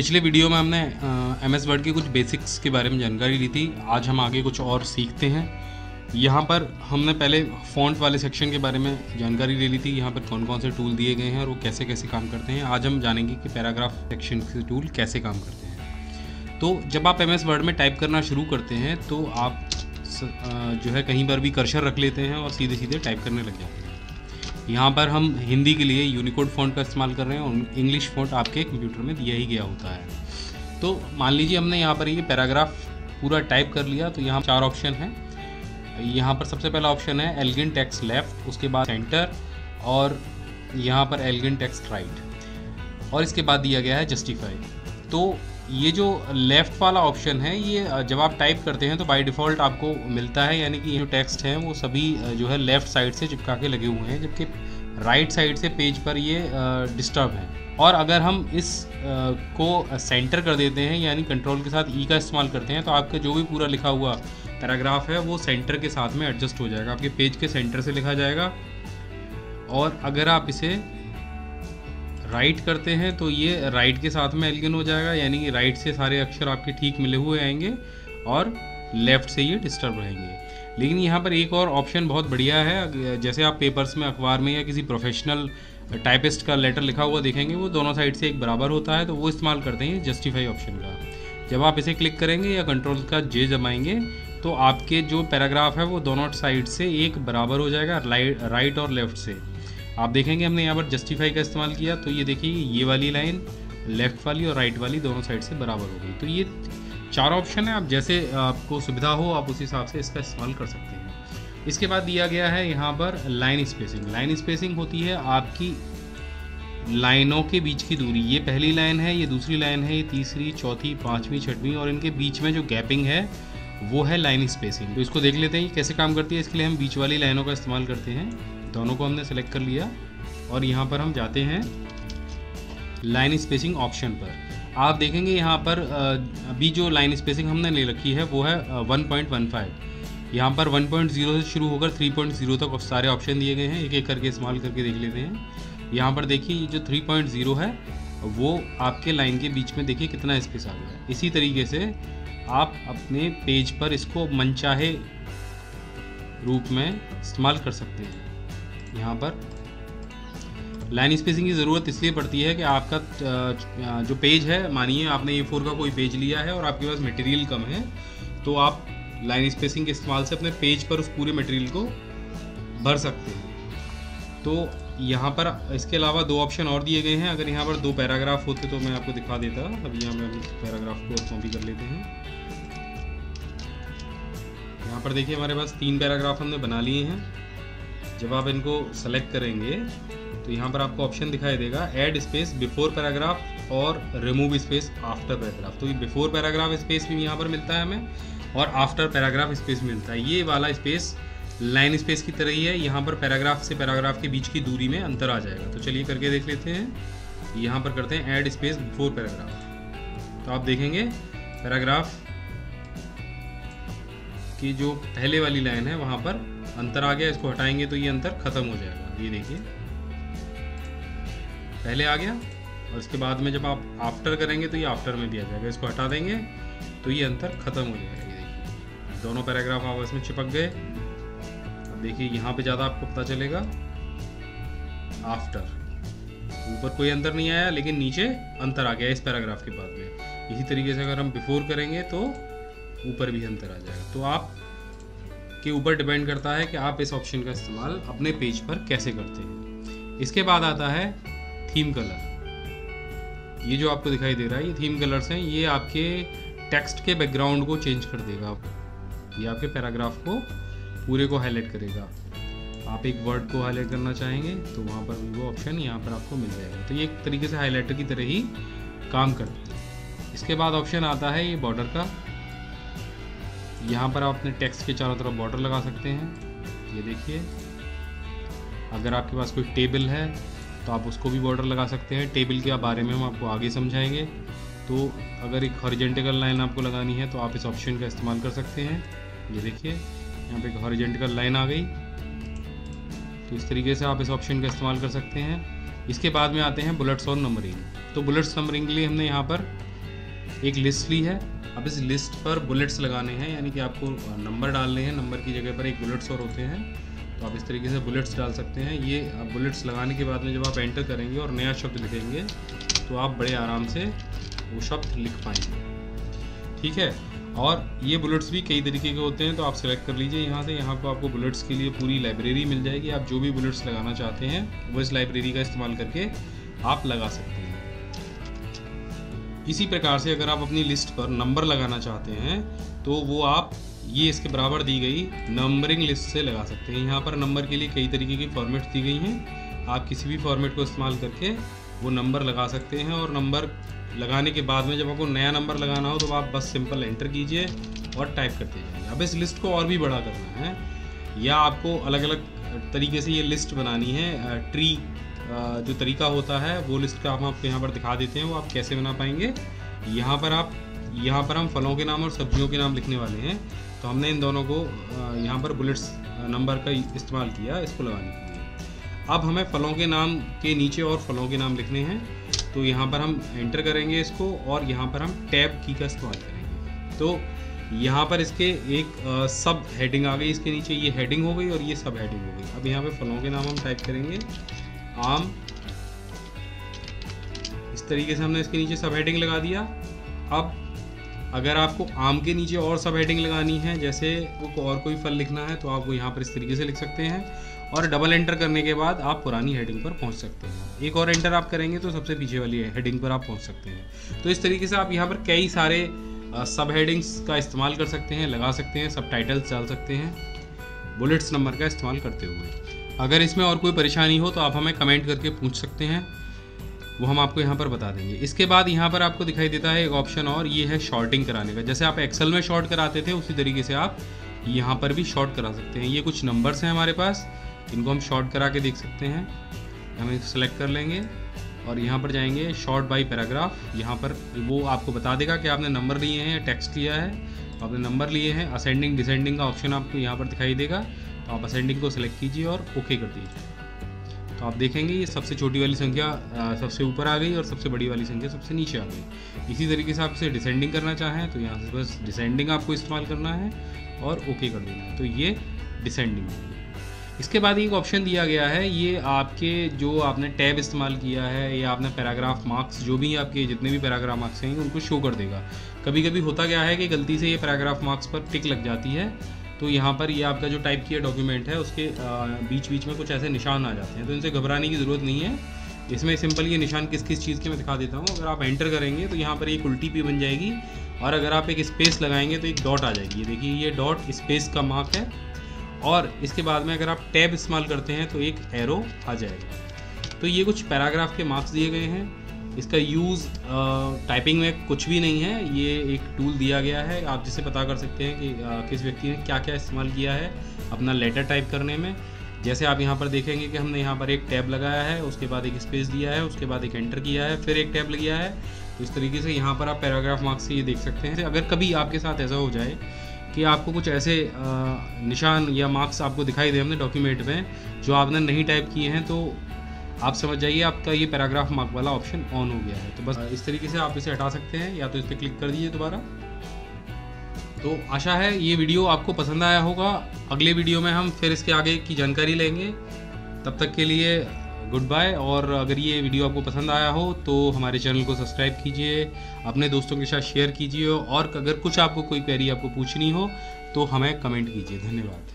पिछले वीडियो में हमने एम एस वर्ड के कुछ बेसिक्स के बारे में जानकारी ली थी। आज हम आगे कुछ और सीखते हैं। यहाँ पर हमने पहले फ़ॉन्ट वाले सेक्शन के बारे में जानकारी ले ली थी। यहाँ पर कौन कौन से टूल दिए गए हैं और वो कैसे कैसे काम करते हैं। आज हम जानेंगे कि पैराग्राफ सेक्शन के टूल कैसे काम करते हैं। तो जब आप एम एस वर्ड में टाइप करना शुरू करते हैं तो आप जो है कहीं पर भी कर्शर रख लेते हैं और सीधे सीधे टाइप करने लग जाते हैं। यहाँ पर हम हिंदी के लिए यूनिकोड फ़ॉन्ट का इस्तेमाल कर रहे हैं और इंग्लिश फ़ॉन्ट आपके कंप्यूटर में दिया ही गया होता है। तो मान लीजिए हमने यहाँ पर ये पैराग्राफ पूरा टाइप कर लिया तो यहाँ चार ऑप्शन हैं। यहाँ पर सबसे पहला ऑप्शन है एलगिन टेक्स्ट लेफ़्ट उसके बाद सेंटर और यहाँ पर एलगिन टेक्स्ट राइट और इसके बाद दिया गया है जस्टिफाई तो ये जो लेफ़्ट वाला ऑप्शन है, ये जब आप टाइप करते हैं तो बाय डिफ़ॉल्ट आपको मिलता है, यानी कि ये जो टेक्स्ट हैं, वो सभी जो है लेफ़्ट साइड से चिपका के लगे हुए हैं, जबकि राइट साइड से पेज पर ये डिस्टर्ब है। और अगर हम इस को सेंटर कर देते हैं, यानी कंट्रोल के साथ ई का इस्तेमाल करते हैं तो आपका जो भी पूरा लिखा हुआ पैराग्राफ है, वो सेंटर के साथ में एडजस्ट हो जाएगा। आपके पेज के सेंटर से लिखा जाएगा। और अगर आप इसे राइट करते हैं तो ये राइट के साथ में एलिगन हो जाएगा, यानी कि राइट से सारे अक्षर आपके ठीक मिले हुए आएँगे और लेफ़्ट से ये डिस्टर्ब रहेंगे। लेकिन यहाँ पर एक और ऑप्शन बहुत बढ़िया है, जैसे आप पेपर्स में, अखबार में या किसी प्रोफेशनल टाइपिस्ट का लेटर लिखा हुआ देखेंगे, वो दोनों साइड से एक बराबर होता है तो वो इस्तेमाल करते हैं जस्टिफाई ऑप्शन का। जब आप इसे क्लिक करेंगे या कंट्रोल का जे जमाएँगे तो आपके जो पैराग्राफ है, वो दोनों साइड से एक बराबर हो जाएगा, राइट और लेफ़्ट से। आप देखेंगे हमने यहाँ पर जस्टिफाई का इस्तेमाल किया तो ये देखिए, ये वाली लाइन लेफ़्ट वाली और राइट वाली दोनों साइड से बराबर हो गई। तो ये चार ऑप्शन है, आप जैसे आपको सुविधा हो, आप उस हिसाब से इसका इस्तेमाल कर सकते हैं। इसके बाद दिया गया है यहाँ पर लाइन स्पेसिंग लाइन स्पेसिंग होती है आपकी लाइनों के बीच की दूरी। ये पहली लाइन है, ये दूसरी लाइन है, ये तीसरी, चौथी, पाँचवीं, छठवीं, और इनके बीच में जो गैपिंग है, वो है लाइन स्पेसिंग तो इसको देख लेते हैं कैसे काम करती है। इसके लिए हम बीच वाली लाइनों का इस्तेमाल करते हैं। दोनों को हमने सेलेक्ट कर लिया और यहाँ पर हम जाते हैं लाइन स्पेसिंग ऑप्शन पर। आप देखेंगे यहाँ पर अभी जो लाइन स्पेसिंग हमने ले रखी है वो है 1.15 यहाँ पर 1.0 से शुरू होकर 3.0 तक सारे ऑप्शन दिए गए हैं। एक एक करके इस्तेमाल करके देख लेते हैं। यहाँ पर देखिए जो 3.0 है, वो आपके लाइन के बीच में देखिए कितना स्पेस आ गया इसी तरीके से आप अपने पेज पर इसको मनचाहे रूप में इस्तेमाल कर सकते हैं। यहाँ पर। लाइन स्पेसिंग की ज़रूरत इसलिए पड़ती है कि आपका जो पेज है, मानिए आपने ए फोर का कोई पेज लिया है और आपके पास मटेरियल कम है तो आप लाइन स्पेसिंग के इस्तेमाल से अपने पेज पर उस पूरे मटेरियल को भर सकते हैं। तो यहाँ पर इसके अलावा दो ऑप्शन और दिए गए हैं। अगर यहाँ पर दो पैराग्राफ होते तो मैं आपको दिखा देता। अभी यहाँ मैं पैराग्राफ को कॉपी कर लेते हैं। यहाँ पर देखिए हमारे पास तीन पैराग्राफ हमने बना लिए हैं। जब आप इनको सेलेक्ट करेंगे तो यहाँ पर आपको ऑप्शन दिखाई देगा ऐड स्पेस बिफोर पैराग्राफ और रिमूव स्पेस आफ्टर पैराग्राफ तो ये बिफोर पैराग्राफ स्पेस भी यहाँ पर मिलता है हमें और आफ्टर पैराग्राफ स्पेस मिलता है। ये वाला स्पेस लाइन स्पेस की तरह ही है। यहाँ पर पैराग्राफ से पैराग्राफ के बीच की दूरी में अंतर आ जाएगा। तो चलिए करके देख लेते हैं। यहाँ पर करते हैं ऐड स्पेस बिफोर पैराग्राफ तो आप देखेंगे पैराग्राफ की जो पहले वाली लाइन है, वहाँ पर अंतर आ गया, इसको हटाएँगे तो ये अंतर ख़त्म हो जाएगा। ये देखिए। पहले आ गया और इसके बाद में जब आप आफ्टर करेंगे तो ये आफ्टर में भी आ जाएगा। इसको हटा देंगे तो ये अंतर ख़त्म हो जाएगा। ये देखिए। दोनों पैराग्राफ आपस में चिपक गए। अब देखिए, यहाँ पे ज़्यादा आपको पता चलेगा। आफ्टर ऊपर कोई अंतर नहीं आया, लेकिन नीचे अंतर आ गया इस पैराग्राफ के बाद में। इसी तरीके से अगर हम बिफोर करेंगे तो ऊपर भी अंतर आ जाएगा। तो आप के ऊपर डिपेंड करता है कि आप इस ऑप्शन का इस्तेमाल अपने पेज पर कैसे करते हैं। इसके बाद आता है थीम कलर ये जो आपको दिखाई दे रहा है, ये थीम कलर्स हैं, ये आपके टेक्स्ट के बैकग्राउंड को चेंज कर देगा। ये आपके पैराग्राफ को पूरे को हाईलाइट करेगा। आप एक वर्ड को हाईलाइट करना चाहेंगे तो वहाँ पर भी वो ऑप्शन यहाँ पर आपको मिल जाएगा। तो ये एक तरीके से हाईलाइटर की तरह ही काम करता है। इसके बाद ऑप्शन आता है ये बॉर्डर का यहाँ पर आप अपने टेक्स्ट के चारों तरफ़ बॉर्डर लगा सकते हैं। ये देखिए। अगर आपके पास कोई टेबल है तो आप उसको भी बॉर्डर लगा सकते हैं। टेबल के बारे में हम आपको आगे समझाएँगे। तो अगर एक हॉरिजेंटल लाइन आपको लगानी है तो आप इस ऑप्शन का इस्तेमाल कर सकते हैं। ये देखिए, यहाँ पे एक हॉरिजेंटिकल लाइन आ गई। तो इस तरीके से आप इस ऑप्शन का इस्तेमाल कर सकते हैं। इसके बाद में आते हैं बुलेट्स और नंबरिंग तो बुलेट्स नंबरिंग के लिए हमने यहाँ पर एक लिस्ट ली है। अब इस लिस्ट पर बुलेट्स लगाने हैं, यानी कि आपको नंबर डालने हैं। नंबर की जगह पर एक बुलेट्स और होते हैं। तो आप इस तरीके से बुलेट्स डाल सकते हैं। ये आप बुलेट्स लगाने के बाद में जब आप एंटर करेंगे और नया शब्द लिखेंगे तो आप बड़े आराम से वो शब्द लिख पाएँगे। ठीक है? और ये बुलेट्स भी कई तरीके के होते हैं तो आप सेलेक्ट कर लीजिए यहाँ से। यहाँ पर आपको बुलेट्स के लिए पूरी लाइब्रेरी मिल जाएगी। आप जो भी बुलेट्स लगाना चाहते हैं, वो इस लाइब्रेरी का इस्तेमाल करके आप लगा सकते हैं। इसी प्रकार से अगर आप अपनी लिस्ट पर नंबर लगाना चाहते हैं तो वो आप ये इसके बराबर दी गई नंबरिंग लिस्ट से लगा सकते हैं। यहाँ पर नंबर के लिए कई तरीके की फॉर्मेट्स दी गई हैं। आप किसी भी फॉर्मेट को इस्तेमाल करके वो नंबर लगा सकते हैं और नंबर लगाने के बाद में जब आपको नया नंबर लगाना हो तो आप बस सिंपल एंटर कीजिए और टाइप करते जाइए। अब इस लिस्ट को और भी बड़ा करना है। या आपको अलग अलग तरीके से ये लिस्ट बनानी है ट्री जो तरीका होता है, वो लिस्ट का हम आपको यहाँ पर दिखा देते हैं, वो आप कैसे बना पाएँगे। यहाँ पर आप, यहाँ पर हम फलों के नाम और सब्जियों के नाम लिखने वाले हैं। तो हमने इन दोनों को यहाँ पर बुलेट्स नंबर का इस्तेमाल किया, इसको लगाने के लिए। अब हमें फलों के नाम के नीचे और फलों के नाम लिखने हैं। तो यहाँ पर हम एंटर करेंगे इसको और यहाँ पर हम टैब की का इस्तेमाल करेंगे। तो यहाँ पर इसके एक सब हेडिंग आ गई, इसके नीचे ये हेडिंग हो गई और ये सब हेडिंग हो गई। अब यहाँ पे फलों के नाम हम टाइप करेंगे। आम। इस तरीके से हमने इसके नीचे सब हेडिंग लगा दिया। अब अगर आपको आम के नीचे और सब हेडिंग लगानी है, जैसे वो और कोई फल लिखना है तो आप वो यहाँ पर इस तरीके से लिख सकते हैं। और डबल एंटर करने के बाद आप पुरानी हेडिंग पर पहुँच सकते हैं। एक और एंटर आप करेंगे तो सबसे पीछे वाली हेडिंग पर आप पहुँच सकते हैं। तो इस तरीके से आप यहाँ पर कई सारे सब हेडिंग्स का इस्तेमाल कर सकते हैं, लगा सकते हैं सब टाइटल्स डाल सकते हैं बुलेट्स नंबर का इस्तेमाल करते हुए। अगर इसमें और कोई परेशानी हो तो आप हमें कमेंट करके पूछ सकते हैं। वो हम आपको यहाँ पर बता देंगे। इसके बाद यहाँ पर आपको दिखाई देता है एक ऑप्शन और, ये है शॉर्टिंग कराने का। जैसे आप एक्सेल में शॉर्ट कराते थे, उसी तरीके से आप यहाँ पर भी शॉर्ट करा सकते हैं। ये कुछ नंबर्स हैं हमारे पास, इनको हम शॉर्ट करा के देख सकते हैं। हम सेलेक्ट कर लेंगे और यहाँ पर जाएँगे शॉर्ट बाई पैराग्राफ यहाँ पर वो आपको बता देगा कि आपने नंबर लिए हैं टेक्स्ट लिया है, आपने नंबर लिए हैं असेंडिंग डिसेंडिंग का ऑप्शन आपको यहाँ पर दिखाई देगा। आप असेंडिंग को सिलेक्ट कीजिए और ओके कर दीजिए। तो आप देखेंगे ये सबसे छोटी वाली संख्या सबसे ऊपर आ गई और सबसे बड़ी वाली संख्या सबसे नीचे आ गई। इसी तरीके से आप इसे डिसेंडिंग करना चाहें तो यहाँ से बस डिसेंडिंग आपको इस्तेमाल करना है और ओके कर देना है। तो ये डिसेंडिंग इसके बाद एक ऑप्शन दिया गया है, ये आपके जो आपने टैब इस्तेमाल किया है या आपने पैराग्राफ मार्क्स जो भी आपके जितने भी पैराग्राफ मार्क्स हैं, उनको शो कर देगा। कभी कभी होता क्या है कि गलती से ये पैराग्राफ मार्क्स पर टिक लग जाती है तो यहाँ पर ये आपका जो टाइप किया डॉक्यूमेंट है, उसके बीच बीच में कुछ ऐसे निशान आ जाते हैं। तो इनसे घबराने की ज़रूरत नहीं है। इसमें सिंपल ये निशान किस किस चीज़ के मैं दिखा देता हूँ। अगर आप एंटर करेंगे तो यहाँ पर एक उल्टी पी बन जाएगी और अगर आप एक स्पेस लगाएँगे तो एक डॉट आ जाएगी। देखिए, ये डॉट स्पेस का मार्क है। और इसके बाद में अगर आप टैब इस्तेमाल करते हैं तो एक एरो आ जाएगा। तो ये कुछ पैराग्राफ के मार्क्स दिए गए हैं। इसका यूज़ टाइपिंग में कुछ भी नहीं है। ये एक टूल दिया गया है। आप जिसे पता कर सकते हैं कि आ, किस व्यक्ति ने क्या क्या इस्तेमाल किया है अपना लेटर टाइप करने में। जैसे आप यहाँ पर देखेंगे कि हमने यहाँ पर एक टैब लगाया है उसके बाद एक स्पेस दिया है उसके बाद एक एंटर किया है फिर एक टैब लिया है। तो इस तरीके से यहाँ पर आप पैराग्राफ मार्क्स से ये देख सकते हैं। अगर कभी आपके साथ ऐसा हो जाए कि आपको कुछ ऐसे निशान या मार्क्स आपको दिखाई दे हमने डॉक्यूमेंट में जो आपने नहीं टाइप किए हैं तो आप समझ जाइए, आपका ये पैराग्राफ मार्क वाला ऑप्शन ऑन हो गया है। तो बस इस तरीके से आप इसे हटा सकते हैं, या तो इस पर क्लिक कर दीजिए दोबारा। तो आशा है ये वीडियो आपको पसंद आया होगा। अगले वीडियो में हम फिर इसके आगे की जानकारी लेंगे। तब तक के लिए गुड बाय और अगर ये वीडियो आपको पसंद आया हो तो हमारे चैनल को सब्सक्राइब कीजिए, अपने दोस्तों के साथ शेयर कीजिए, और अगर कुछ आपको कोई क्वेरी आपको पूछनी हो तो हमें कमेंट कीजिए। धन्यवाद।